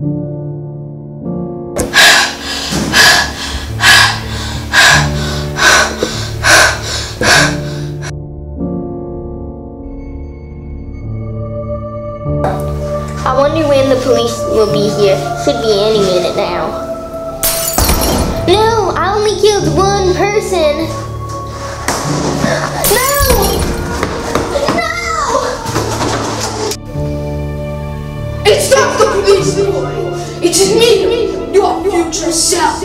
I wonder when the police will be here. Should be any minute now. It's not the police. It's me, your future self.